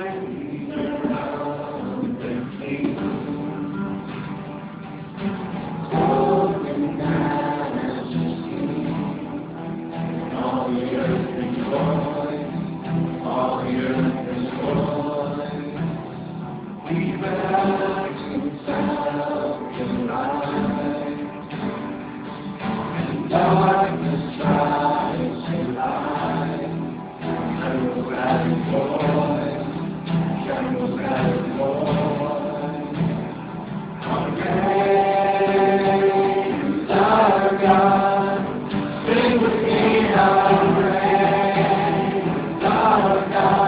Gracias. God, sing with me now, great thou God.